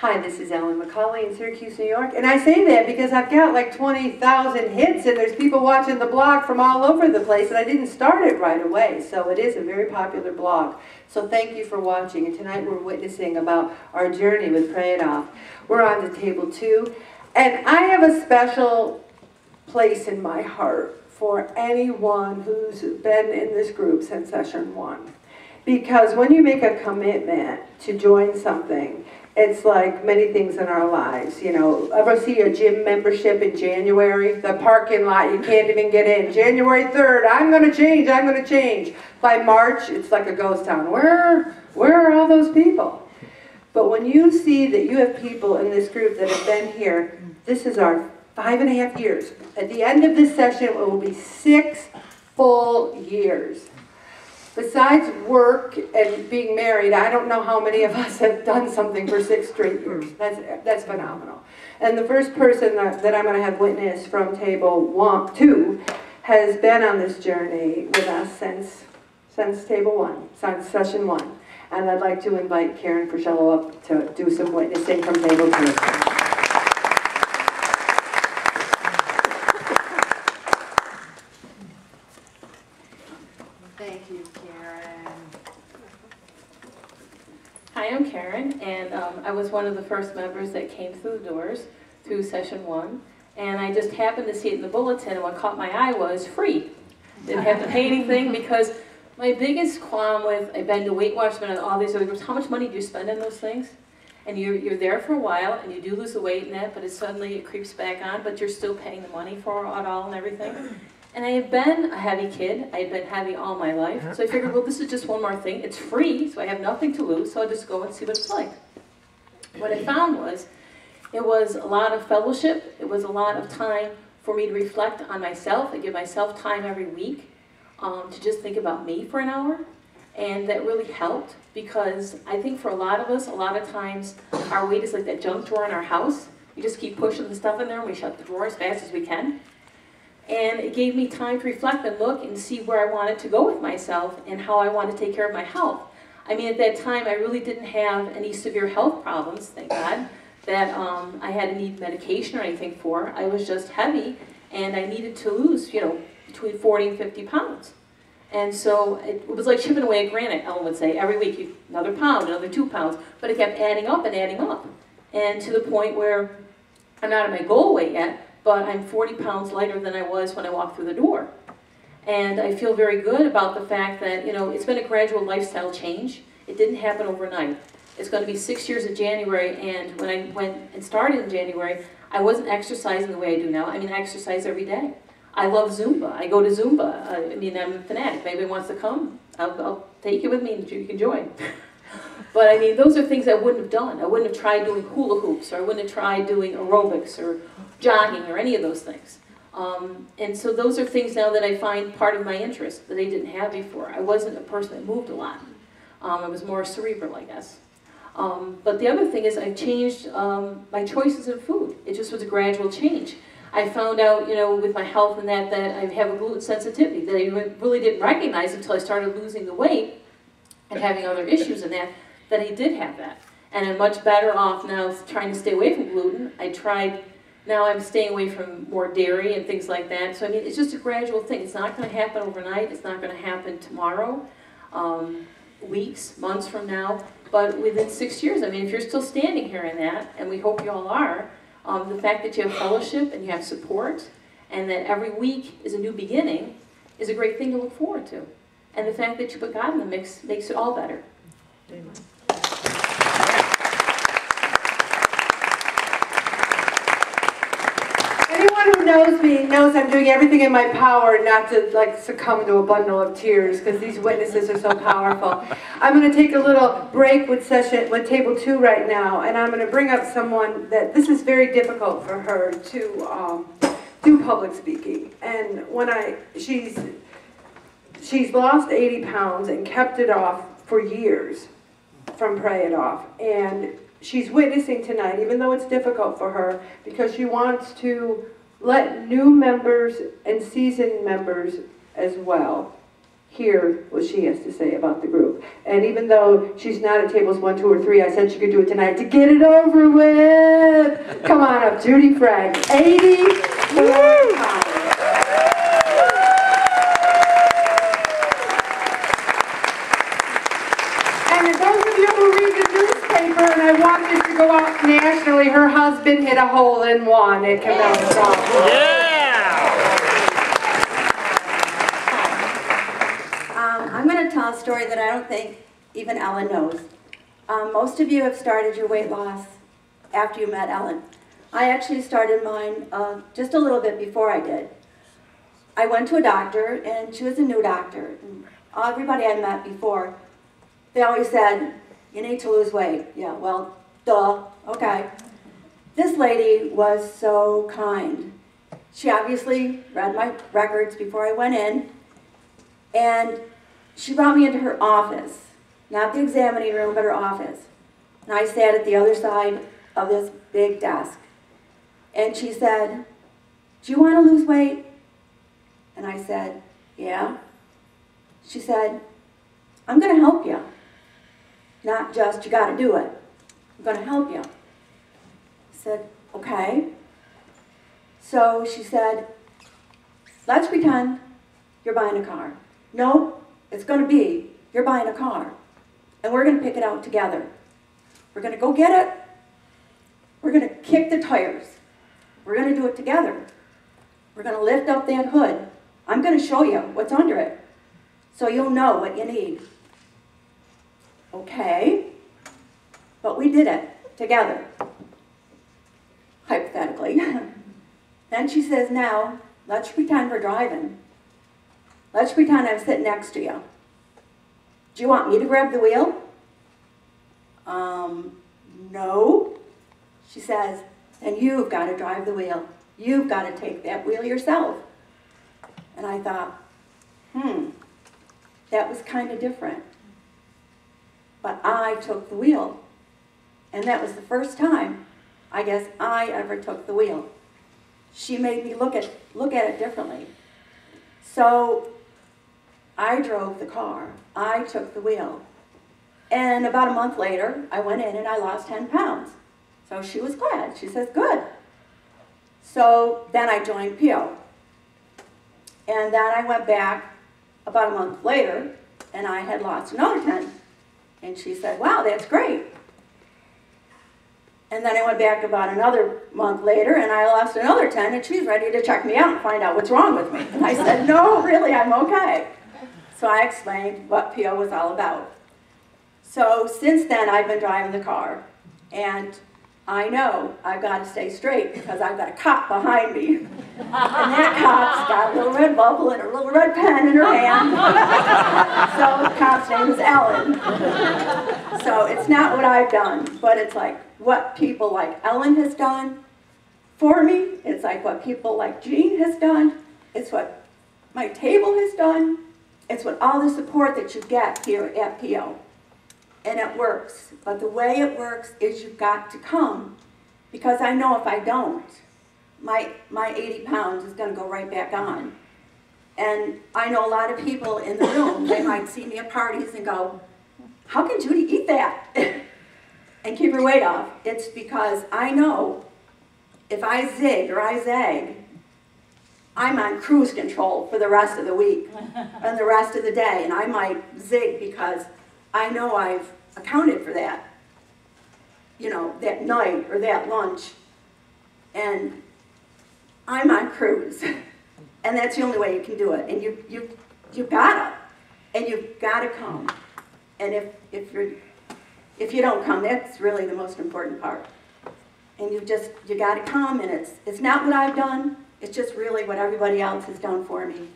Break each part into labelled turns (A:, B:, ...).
A: Hi, this is Ellen McCauley in Syracuse, New York. And I say that because I've got like 20,000 hits and there's people watching the blog from all over the place and I didn't start it right away. So it is a very popular blog. So thank you for watching. And tonight we're witnessing about our journey with Pray It Off. We're on to table two. And I have a special place in my heart for anyone who's been in this group since session one. Because when you make a commitment to join something, it's like many things in our lives, you know. Ever see a gym membership in January? The parking lot, you can't even get in. January 3rd, I'm going to change, I'm going to change. By March, it's like a ghost town. Where, where are all those people? But when you see that you have people in this group that have been here, this is our five and a half years. At the end of this session, it will be six full years. Besides work and being married, I don't know how many of us have done something for six straight years. Hmm. That's, that's phenomenal. And the first person that, that I'm going to have witness from table one, two has been on this journey with us since, since table one, since session one. And I'd like to invite Karen Fruscello up to do some witnessing from table two.
B: I'm Karen, and um, I was one of the first members that came through the doors through session one. And I just happened to see it in the bulletin, and what caught my eye was free. Didn't have to pay anything because my biggest qualm with, I've been to Weight Watchman and all these other groups, how much money do you spend on those things? And you're, you're there for a while, and you do lose the weight in that, but it suddenly it creeps back on, but you're still paying the money for it all and everything. And I have been a heavy kid. I have been heavy all my life. So I figured, well, this is just one more thing. It's free, so I have nothing to lose, so I'll just go and see what it's like. What I found was it was a lot of fellowship. It was a lot of time for me to reflect on myself. I give myself time every week um, to just think about me for an hour. And that really helped because I think for a lot of us, a lot of times our weight is like that junk drawer in our house. We just keep pushing the stuff in there and we shut the drawer as fast as we can. And it gave me time to reflect and look and see where I wanted to go with myself and how I wanted to take care of my health. I mean, at that time, I really didn't have any severe health problems, thank God, that um, I had to need medication or anything for. I was just heavy, and I needed to lose, you know, between 40 and 50 pounds. And so it was like chipping away at granite, Ellen would say. Every week, another pound, another two pounds. But it kept adding up and adding up. And to the point where I'm not at my goal weight yet, but I'm 40 pounds lighter than I was when I walked through the door. And I feel very good about the fact that, you know, it's been a gradual lifestyle change. It didn't happen overnight. It's going to be six years in January, and when I went and started in January, I wasn't exercising the way I do now. I mean, I exercise every day. I love Zumba. I go to Zumba. I mean, I'm a fanatic. If anybody wants to come, I'll, I'll take you with me and you can join. but I mean, those are things I wouldn't have done. I wouldn't have tried doing hula hoops, or I wouldn't have tried doing aerobics, or jogging or any of those things. Um, and so those are things now that I find part of my interest that I didn't have before. I wasn't a person that moved a lot. Um, I was more cerebral, I guess. Um, but the other thing is I changed um, my choices in food. It just was a gradual change. I found out, you know, with my health and that, that I have a gluten sensitivity that I really didn't recognize until I started losing the weight and having other issues in that, that he did have that. And I'm much better off now trying to stay away from gluten. I tried now I'm staying away from more dairy and things like that. So I mean, it's just a gradual thing. It's not going to happen overnight. It's not going to happen tomorrow, um, weeks, months from now. But within six years, I mean, if you're still standing here in that, and we hope you all are, um, the fact that you have fellowship and you have support, and that every week is a new beginning, is a great thing to look forward to. And the fact that you put God in the mix makes it all better. Amen.
A: knows me knows I'm doing everything in my power not to like succumb to a bundle of tears because these witnesses are so powerful. I'm going to take a little break with session with table two right now, and I'm going to bring up someone that this is very difficult for her to um, do public speaking. And when I she's she's lost 80 pounds and kept it off for years from Pray It Off, and she's witnessing tonight, even though it's difficult for her, because she wants to let new members and seasoned members as well hear what she has to say about the group. And even though she's not at tables one, two, or three, I said she could do it tonight to get it over with. Come on up, Judy Frank, 84 times. And for those of you who read the newspaper, and I want this to go out nationally, her husband hit a hole in one at Canal
C: Um, I'm going to tell a story that I don't think even Ellen knows. Um, most of you have started your weight loss after you met Ellen. I actually started mine uh, just a little bit before I did. I went to a doctor, and she was a new doctor. And everybody I met before, they always said, you need to lose weight. Yeah, well, duh, okay. This lady was so kind. She obviously read my records before I went in, and she brought me into her office, not the examining room, but her office. And I sat at the other side of this big desk. And she said, Do you want to lose weight? And I said, Yeah. She said, I'm going to help you. Not just, you got to do it. I'm going to help you. Said, Okay. So she said, Let's pretend you're buying a car. No, it's going to be you're buying a car. And we're going to pick it out together. We're going to go get it. We're going to kick the tires. We're going to do it together. We're going to lift up that hood. I'm going to show you what's under it so you'll know what you need. Okay. But we did it together. Then she says, now, let's pretend we're driving. Let's pretend I'm sitting next to you. Do you want me to grab the wheel? Um, no. She says, then you've got to drive the wheel. You've got to take that wheel yourself. And I thought, hmm, that was kind of different. But I took the wheel. And that was the first time, I guess, I ever took the wheel. She made me look at, look at it differently. So I drove the car. I took the wheel. And about a month later, I went in and I lost 10 pounds. So she was glad. She says, good. So then I joined PO. And then I went back about a month later and I had lost another 10. And she said, wow, that's great. And then I went back about another month later and I lost another 10 and she's ready to check me out and find out what's wrong with me. And I said, no, really, I'm okay. So I explained what PO was all about. So since then, I've been driving the car, and I know I've got to stay straight because I've got a cop behind me. And that cop's got a little red bubble and a little red pen in her hand. so the cop's name is Ellen. So it's not what I've done, but it's like what people like Ellen has done for me. It's like what people like Jean has done. It's what my table has done. It's what all the support that you get here at PO. And it works. But the way it works is you've got to come. Because I know if I don't, my, my 80 pounds is going to go right back on. And I know a lot of people in the room, they might see me at parties and go, how can Judy eat that? and keep your weight off. It's because I know if I zig or I zag, I'm on cruise control for the rest of the week and the rest of the day. And I might zig because I know I've accounted for that, you know, that night or that lunch. And I'm on cruise. And that's the only way you can do it. And you, you, you gotta. And you've gotta come. And if, if you're, if you don't come, that's really the most important part. And you just, you gotta come and it's, it's not what I've done. It's just really what everybody else has done for me.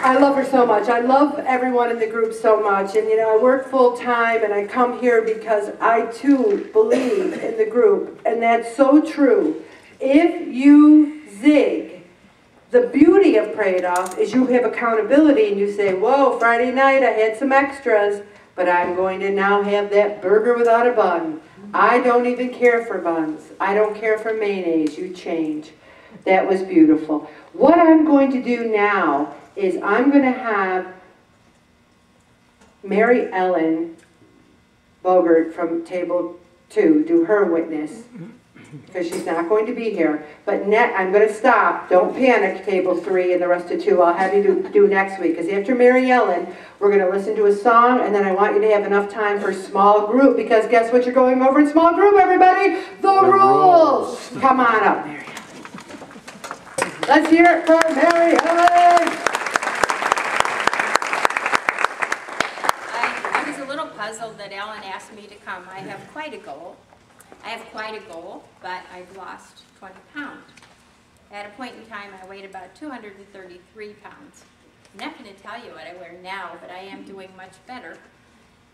A: I love her so much. I love everyone in the group so much. And you know, I work full time and I come here because I too believe in the group. And that's so true. If you zig, the beauty of Pray It Off is you have accountability and you say, whoa, Friday night I had some extras. but I'm going to now have that burger without a bun. I don't even care for buns. I don't care for mayonnaise. You change. That was beautiful. What I'm going to do now is I'm going to have Mary Ellen Bogert from table two do her witness because she's not going to be here. But net, I'm going to stop. Don't panic, table three and the rest of two. I'll have you do, do next week. Because after Mary Ellen, we're going to listen to a song and then I want you to have enough time for small group because guess what you're going over in small group, everybody? The, rules. Come on up, Mary Ellen. Let's hear it for Mary Ellen.
D: I, I was a little puzzled that Ellen asked me to come. I have quite a goal. I have quite a goal, but I've lost 20 pounds. At a point in time, I weighed about 233 pounds. I'm not going to tell you what I wear now, but I am doing much better.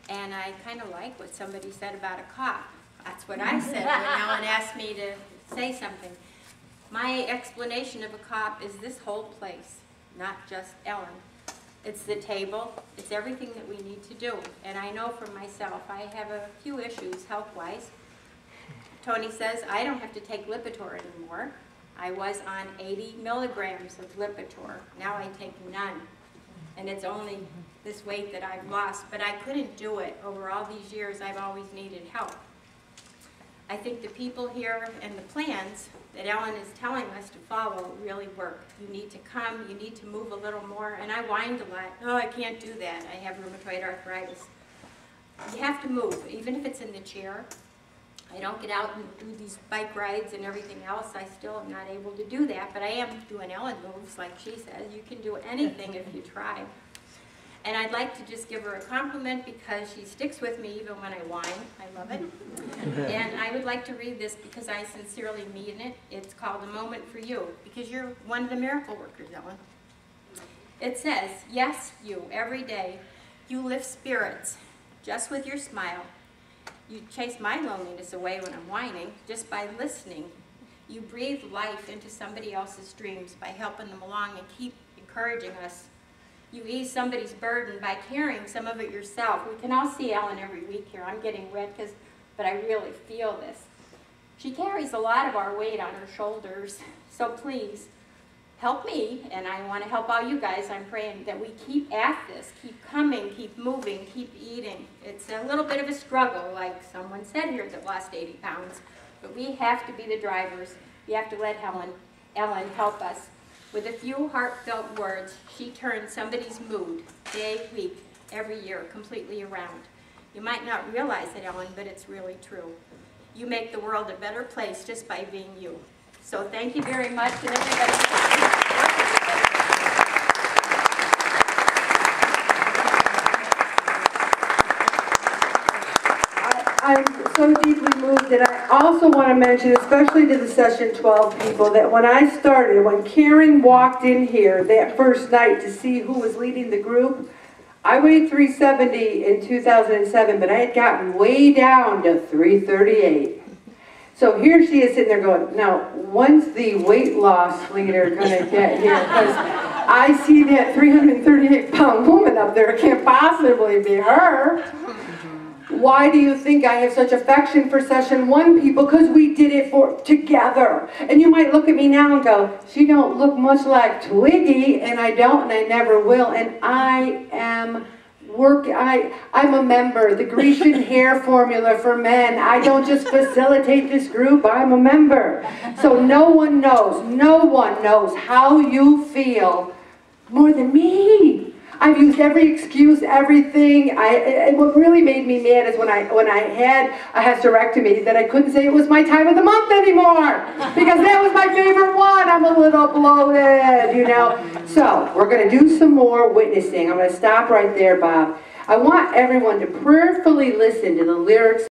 D: And I kind of like what somebody said about a cop. That's what I said when Ellen asked me to say something. My explanation of a cop is this whole place, not just Ellen. It's the table, it's everything that we need to do. And I know for myself, I have a few issues health-wise. Tony says I don't have to take Lipitor anymore. I was on 80 milligrams of Lipitor. Now I take none. And it's only this weight that I've lost, but I couldn't do it. Over all these years, I've always needed help. I think the people here and the plans that Ellen is telling us to follow really work. You need to come, you need to move a little more, and I whined a lot. Oh, I can't do that, I have rheumatoid arthritis. You have to move, even if it's in the chair. I don't get out and do these bike rides and everything else, I still am not able to do that, but I am doing Ellen moves, like she says. You can do anything if you try. And I'd like to just give her a compliment because she sticks with me even when I whine. I love it. and I would like to read this because I sincerely mean it. It's called A Moment for You because you're one of the miracle workers, Ellen. It says, Yes, you, every day, you lift spirits just with your smile. You chase my loneliness away when I'm whining just by listening. You breathe life into somebody else's dreams by helping them along and keep encouraging us you ease somebody's burden by carrying some of it yourself. We can all see Ellen every week here. I'm getting red because, but I really feel this. She carries a lot of our weight on her shoulders. So please, help me, and I want to help all you guys. I'm praying that we keep at this, keep coming, keep moving, keep eating. It's a little bit of a struggle, like someone said here that lost 80 pounds, but we have to be the drivers. We have to let Helen, Ellen help us. With a few heartfelt words, she turns somebody's mood, day, week, every year, completely around. You might not realize it, Ellen, but it's really true. You make the world a better place just by being you. So thank you very much, and everybody.
A: I'm so deeply moved, and I also want to mention, especially to the Session 12 people, that when I started, when Karen walked in here that first night to see who was leading the group, I weighed 370 in 2007, but I had gotten way down to 338. So here she is sitting there going, now, when's the weight loss leader going to get here? Because I see that 338 pound woman up there, it can't possibly be her. Why do you think I have such affection for session one people? Because we did it for together. And you might look at me now and go, she don't look much like Twiggy, and I don't, and I never will. And I am work. I I'm a member. The Grecian hair formula for men. I don't just facilitate this group. I'm a member. So no one knows. No one knows how you feel more than me. I've used every excuse, everything. I, and what really made me mad is when I when I had a hysterectomy that I couldn't say it was my time of the month anymore because that was my favorite one. I'm a little bloated, you know. So we're going to do some more witnessing. I'm going to stop right there, Bob. I want everyone to prayerfully listen to the lyrics